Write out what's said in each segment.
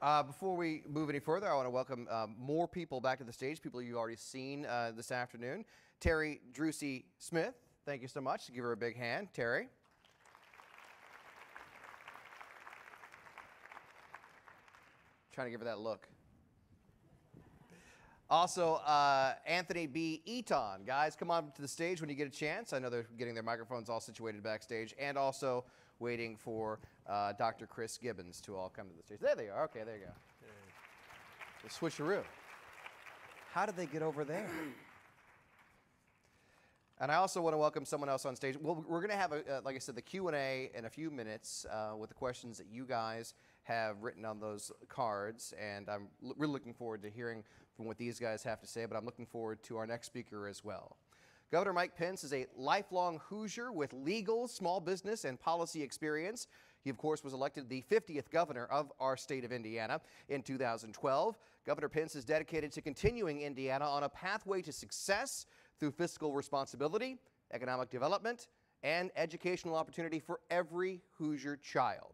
Uh, before we move any further, I want to welcome uh, more people back to the stage, people you've already seen uh, this afternoon. Terry Drusey Smith, thank you so much. Give her a big hand. Terry. Trying to give her that look. Also, uh, Anthony B. Eaton. Guys, come on to the stage when you get a chance. I know they're getting their microphones all situated backstage. And also waiting for uh, Dr. Chris Gibbons to all come to the stage. There they are. Okay, there you go. The switcheroo. How did they get over there? And I also want to welcome someone else on stage. Well, we're going to have, a, uh, like I said, the Q&A in a few minutes uh, with the questions that you guys have written on those cards. And I'm really looking forward to hearing from what these guys have to say, but I'm looking forward to our next speaker as well. Governor Mike Pence is a lifelong Hoosier with legal, small business, and policy experience. He, of course, was elected the 50th governor of our state of Indiana in 2012. Governor Pence is dedicated to continuing Indiana on a pathway to success through fiscal responsibility, economic development, and educational opportunity for every Hoosier child.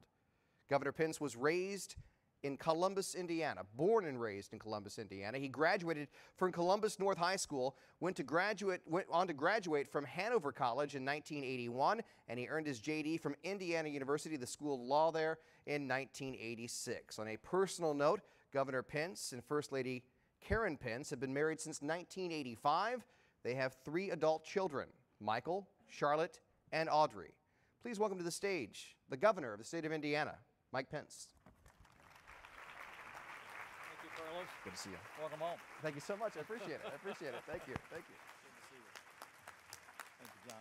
Governor Pence was raised in Columbus, Indiana, born and raised in Columbus, Indiana. He graduated from Columbus North High School, went to graduate went on to graduate from Hanover College in 1981, and he earned his JD from Indiana University, the School of Law there in 1986. On a personal note, Governor Pence and First Lady Karen Pence have been married since 1985. They have three adult children, Michael, Charlotte, and Audrey. Please welcome to the stage the governor of the state of Indiana, Mike Pence. Thank you, Carlos. Good to see you. Welcome home. Thank you so much. I appreciate it. I appreciate it. Thank you. Thank you. Good to see you. Thank you, John.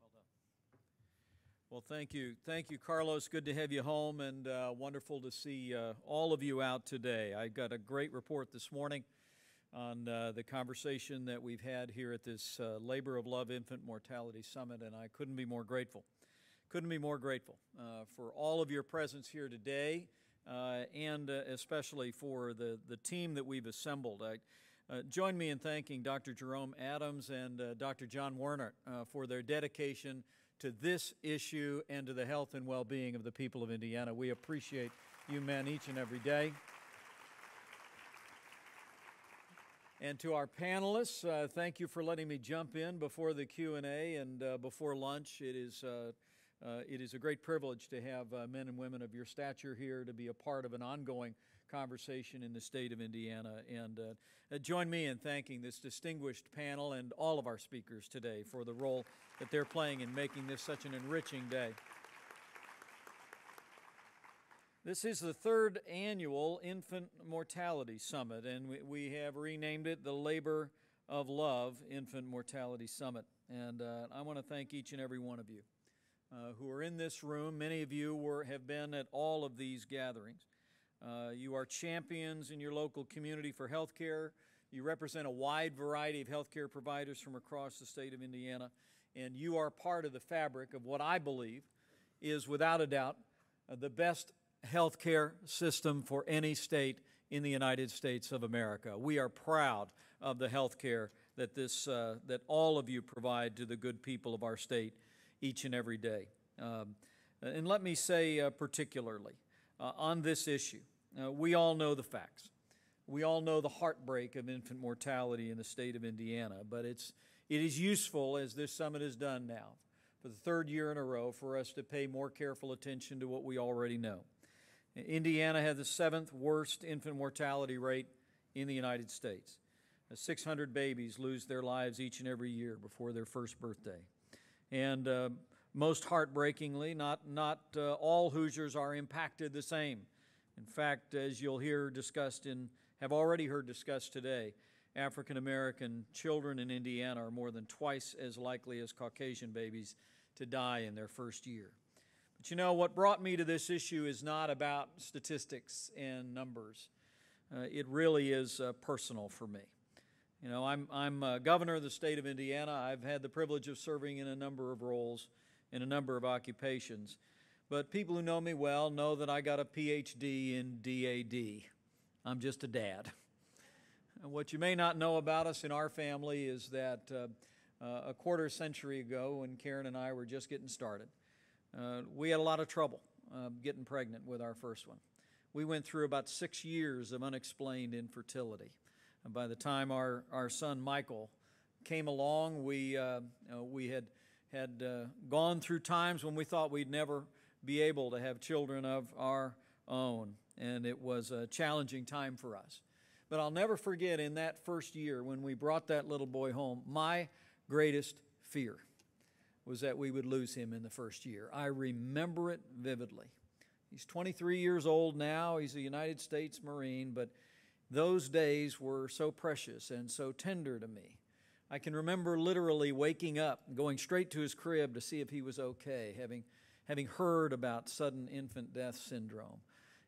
Well done. Well, thank you. Thank you, Carlos. Good to have you home and uh, wonderful to see uh, all of you out today. I got a great report this morning on uh, the conversation that we've had here at this uh, Labor of Love Infant Mortality Summit, and I couldn't be more grateful couldn't be more grateful uh, for all of your presence here today uh, and uh, especially for the, the team that we've assembled. Uh, join me in thanking Dr. Jerome Adams and Dr. John Wernert uh, for their dedication to this issue and to the health and well being of the people of Indiana. We appreciate you men each and every day. And to our panelists, uh, thank you for letting me jump in before the Q&A and uh, before lunch. It is uh, uh, it is a great privilege to have uh, men and women of your stature here to be a part of an ongoing conversation in the state of Indiana. And uh, join me in thanking this distinguished panel and all of our speakers today for the role that they're playing in making this such an enriching day. This is the third annual Infant Mortality Summit, and we, we have renamed it the Labor of Love Infant Mortality Summit. And uh, I want to thank each and every one of you uh, who are in this room. Many of you were, have been at all of these gatherings. Uh, you are champions in your local community for health care. You represent a wide variety of healthcare providers from across the state of Indiana, and you are part of the fabric of what I believe is, without a doubt, uh, the best healthcare system for any state in the United States of America. We are proud of the healthcare that this uh, that all of you provide to the good people of our state each and every day. Um, and let me say uh, particularly uh, on this issue, uh, we all know the facts. We all know the heartbreak of infant mortality in the state of Indiana, but it's, it is useful, as this summit has done now, for the third year in a row, for us to pay more careful attention to what we already know. Indiana had the seventh worst infant mortality rate in the United States. 600 babies lose their lives each and every year before their first birthday. And uh, most heartbreakingly, not, not uh, all Hoosiers are impacted the same. In fact, as you'll hear discussed in, have already heard discussed today, African American children in Indiana are more than twice as likely as Caucasian babies to die in their first year. But you know, what brought me to this issue is not about statistics and numbers. Uh, it really is uh, personal for me. You know, I'm, I'm uh, governor of the state of Indiana. I've had the privilege of serving in a number of roles, in a number of occupations. But people who know me well know that I got a PhD in DAD. I'm just a dad. And what you may not know about us in our family is that uh, uh, a quarter century ago, when Karen and I were just getting started, uh, we had a lot of trouble uh, getting pregnant with our first one. We went through about six years of unexplained infertility. And by the time our, our son Michael came along, we, uh, we had, had uh, gone through times when we thought we'd never be able to have children of our own. And it was a challenging time for us. But I'll never forget in that first year when we brought that little boy home, my greatest fear was that we would lose him in the first year. I remember it vividly. He's 23 years old now. He's a United States Marine, but those days were so precious and so tender to me. I can remember literally waking up, going straight to his crib to see if he was okay, having, having heard about sudden infant death syndrome.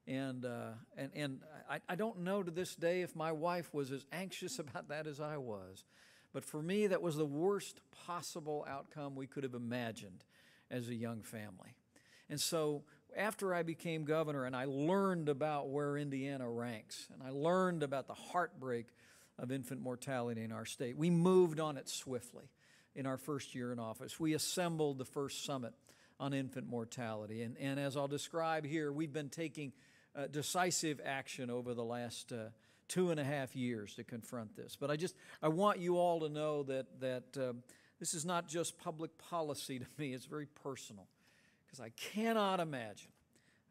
And, uh, and, and I, I don't know to this day if my wife was as anxious about that as I was. But for me, that was the worst possible outcome we could have imagined as a young family. And so after I became governor and I learned about where Indiana ranks and I learned about the heartbreak of infant mortality in our state, we moved on it swiftly in our first year in office. We assembled the first summit on infant mortality. And, and as I'll describe here, we've been taking uh, decisive action over the last uh, two and a half years to confront this. But I just I want you all to know that that um, this is not just public policy to me; it's very personal, because I cannot imagine,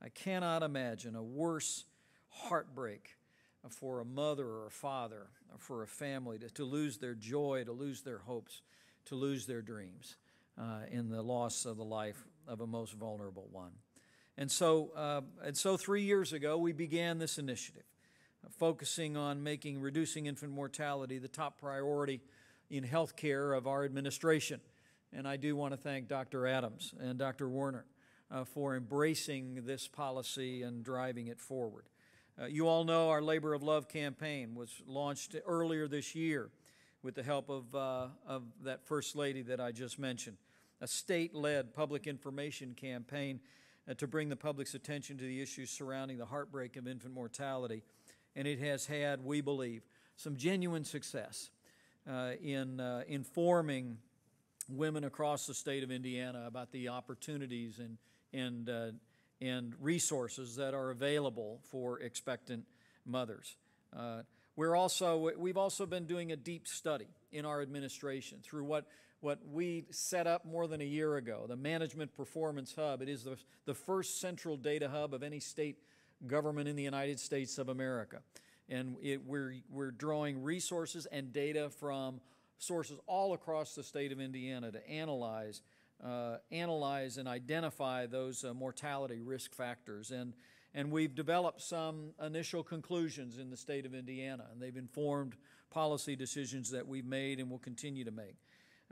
I cannot imagine a worse heartbreak for a mother or a father or for a family to, to lose their joy, to lose their hopes, to lose their dreams uh, in the loss of the life of a most vulnerable one. And so, uh, and so three years ago, we began this initiative focusing on making reducing infant mortality the top priority in health care of our administration. And I do want to thank Dr. Adams and Dr. Warner uh, for embracing this policy and driving it forward. Uh, you all know our Labor of Love campaign was launched earlier this year with the help of, uh, of that First Lady that I just mentioned, a state led public information campaign uh, to bring the public's attention to the issues surrounding the heartbreak of infant mortality and it has had, we believe, some genuine success uh, in uh, informing women across the state of Indiana about the opportunities and, and, uh, and resources that are available for expectant mothers. Uh, we're also, we've also been doing a deep study in our administration through what, what we set up more than a year ago, the Management Performance Hub. It is the, the first central data hub of any state government in the United States of America. And it, we're, we're drawing resources and data from sources all across the state of Indiana to analyze, uh, analyze and identify those uh, mortality risk factors. And, and we've developed some initial conclusions in the state of Indiana, and they've informed policy decisions that we've made and will continue to make.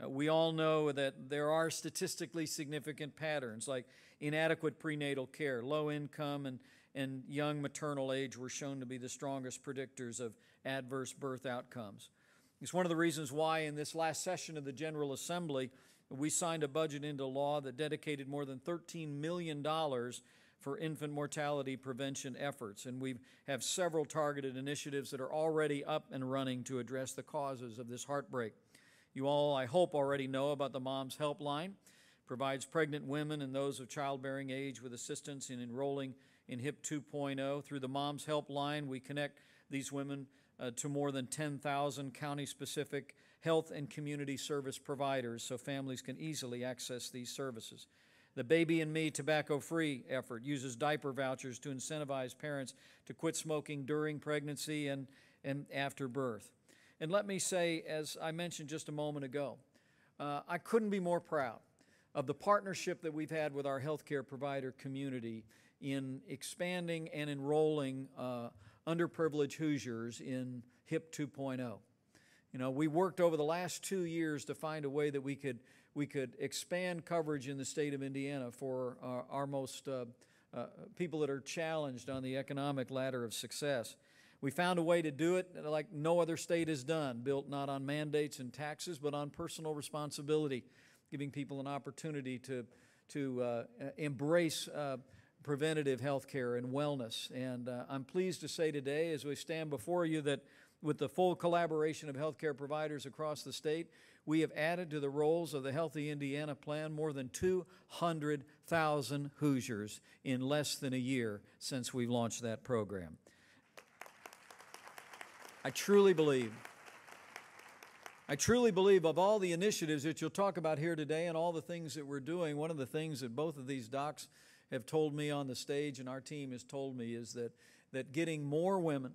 Uh, we all know that there are statistically significant patterns like inadequate prenatal care, low income, and and young maternal age were shown to be the strongest predictors of adverse birth outcomes. It's one of the reasons why, in this last session of the General Assembly, we signed a budget into law that dedicated more than $13 million for infant mortality prevention efforts. And we have several targeted initiatives that are already up and running to address the causes of this heartbreak. You all, I hope, already know about the Moms Helpline. provides pregnant women and those of childbearing age with assistance in enrolling in HIP 2.0. Through the Moms Helpline, we connect these women uh, to more than 10,000 county specific health and community service providers so families can easily access these services. The Baby and Me Tobacco Free effort uses diaper vouchers to incentivize parents to quit smoking during pregnancy and, and after birth. And let me say, as I mentioned just a moment ago, uh, I couldn't be more proud of the partnership that we've had with our healthcare provider community in expanding and enrolling uh, underprivileged Hoosiers in HIP 2.0. You know, we worked over the last two years to find a way that we could we could expand coverage in the state of Indiana for our, our most uh, uh, people that are challenged on the economic ladder of success. We found a way to do it like no other state has done, built not on mandates and taxes, but on personal responsibility, giving people an opportunity to to uh, embrace uh, preventative health care and wellness. And uh, I'm pleased to say today, as we stand before you, that with the full collaboration of healthcare providers across the state, we have added to the rolls of the Healthy Indiana Plan more than 200,000 Hoosiers in less than a year since we've launched that program. I truly believe I truly believe of all the initiatives that you'll talk about here today and all the things that we're doing, one of the things that both of these docs have told me on the stage and our team has told me is that, that getting more women,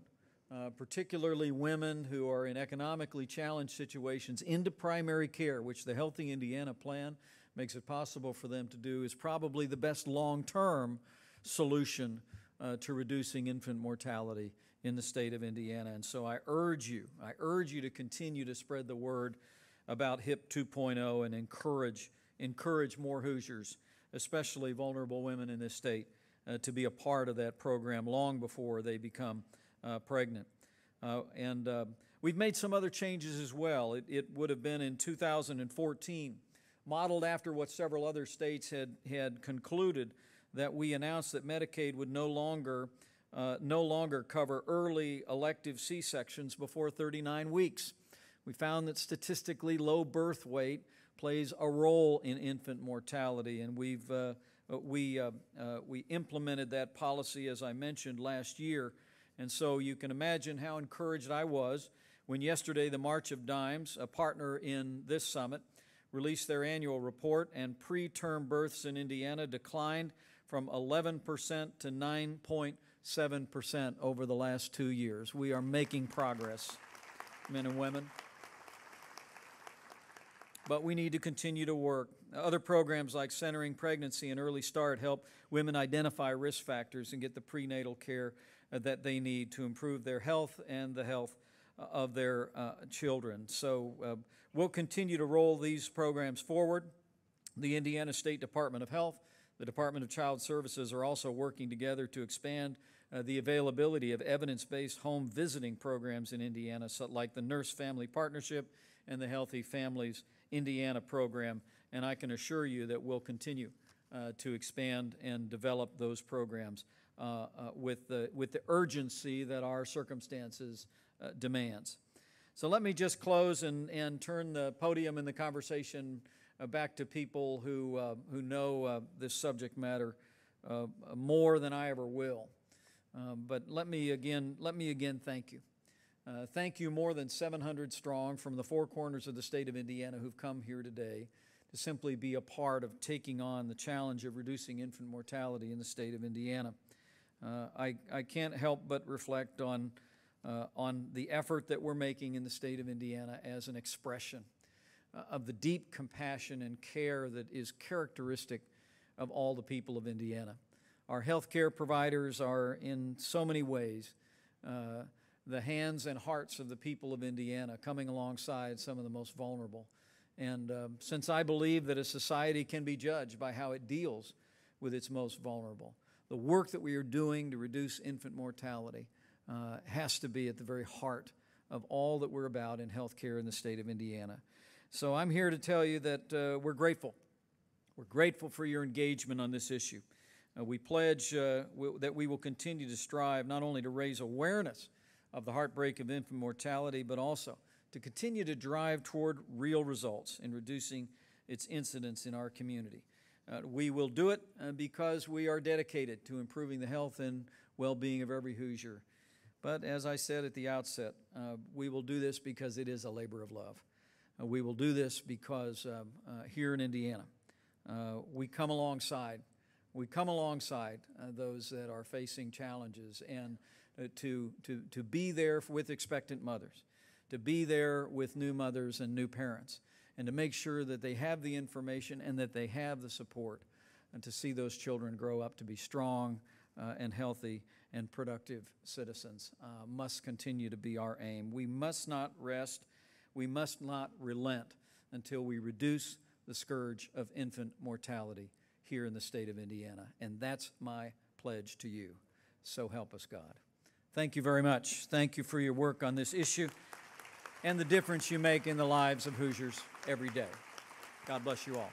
uh, particularly women who are in economically challenged situations, into primary care, which the Healthy Indiana Plan makes it possible for them to do, is probably the best long term solution uh, to reducing infant mortality in the state of Indiana. And so I urge you, I urge you to continue to spread the word about HIP 2.0 and encourage, encourage more Hoosiers, especially vulnerable women in this state, uh, to be a part of that program long before they become uh, pregnant. Uh, and uh, we've made some other changes as well. It, it would have been in 2014, modeled after what several other states had, had concluded, that we announced that Medicaid would no longer uh, no longer cover early elective C sections before 39 weeks. We found that statistically low birth weight plays a role in infant mortality, and we've uh, uh we uh, uh, we implemented that policy as I mentioned last year, and so you can imagine how encouraged I was when yesterday the March of Dimes, a partner in this summit, released their annual report, and preterm births in Indiana declined from 11% to 9. 7% over the last two years. We are making progress, men and women. But we need to continue to work. Other programs like Centering Pregnancy and Early Start help women identify risk factors and get the prenatal care uh, that they need to improve their health and the health uh, of their uh, children. So uh, we'll continue to roll these programs forward. The Indiana State Department of Health, the Department of Child Services are also working together to expand uh, the availability of evidence based home visiting programs in Indiana, so like the Nurse Family Partnership and the Healthy Families Indiana program. And I can assure you that we'll continue uh, to expand and develop those programs uh, uh with, the, with the urgency that our circumstances uh, demands. So let me just close and, and turn the podium and the conversation uh, back to people who, who know this subject matter more than I ever will. Um, but let me again, let me again thank you. Uh, thank you more than 700 strong from the four corners of the state of Indiana who've come here today to simply be a part of taking on the challenge of reducing infant mortality in the state of Indiana. Uh, I, I can't help but reflect on, uh, on the effort that we're making in the state of Indiana as an expression uh, of the deep compassion and care that is characteristic of all the people of Indiana. Our healthcare providers are, in so many ways, uh, the hands and hearts of the people of Indiana, coming alongside some of the most vulnerable. And um, since I believe that a society can be judged by how it deals with its most vulnerable, the work that we are doing to reduce infant mortality uh, has to be at the very heart of all that we're about in healthcare in the state of Indiana. So I'm here to tell you that uh, we're grateful. We're grateful for your engagement on this issue. Uh, we pledge uh, that we will continue to strive not only to raise awareness of the heartbreak of infant mortality, but also to continue to drive toward real results in reducing its incidence in our community. Uh, we will do it uh, because we are dedicated to improving the health and well being of every Hoosier. But as I said at the outset, uh, we will do this because it is a labor of love. Uh, we will do this because um, here in Indiana, we come alongside we come alongside uh, those that are facing challenges and uh, to, to, to be there with expectant mothers, to be there with new mothers and new parents, and to make sure that they have the information and that they have the support and to see those children grow up to be strong uh, and healthy and productive citizens uh, must continue to be our aim. We must not rest, we must not relent until we reduce the scourge of infant mortality here in the state of Indiana. And that's my pledge to you. So help us God. Thank you very much. Thank you for your work on this issue and the difference you make in the lives of Hoosiers every day. God bless you all.